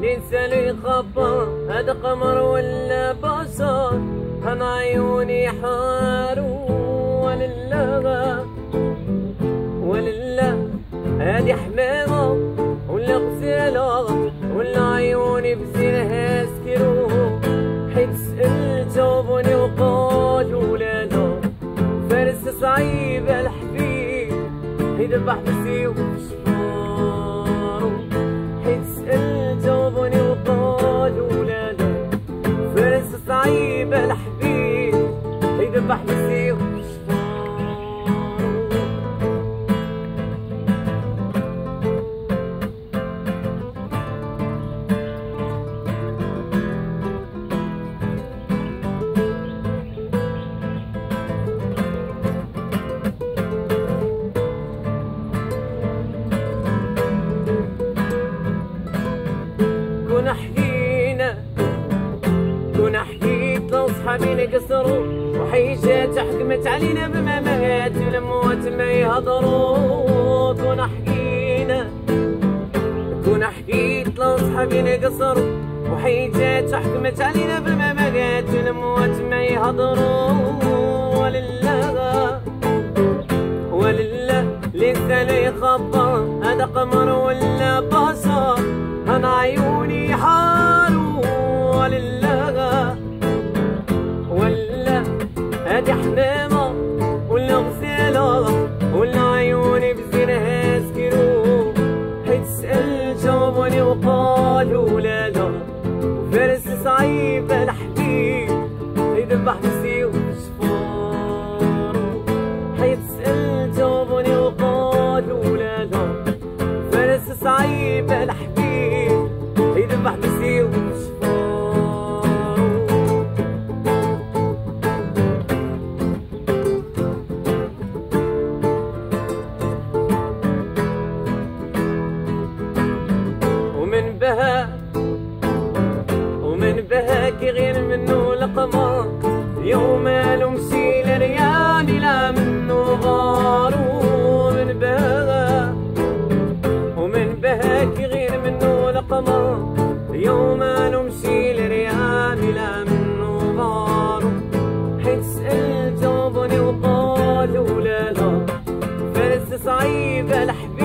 ننسى لي خبر هذا قمر ولا بصر أنا عيوني حارو ولله ولله هادي حمامة ولا غزالة ولا عيوني بزينها سكرو. حيت سألت جاوبوني وقالوا لا فارس صعيب الحبيب. يذبح بسيو حكيت لصحابي نقصروا وحيجات حكمت علينا بممات والموت ما يهضروا. كنا حكينا. كنا حكيت لصحابي نقصروا وحيجات حكمت علينا بممات والموت ما يهضروا. ولله. ولله لسه لا يخبر هذا قمر حمامة ولا غزالة ولا عيوني بزينها سكرو حيت سأل جاوبوني وقالوا لا لا. فارس صعيب الحبيب يذبح بسيو شفارو حيت سأل جاوبوني وقالوا لا لا. فارس صعيب الحبيب يذبح بسيو شفارو بها. ومن بها كي غير منه القمر يوم مشي لريان لا منه غار. ومن بها. ومن بها كي غير منه القمر يوم مشي لريان لا منه غار. حيت سأل جاوبوني وقالوا لا لا. فارس صعيب الحب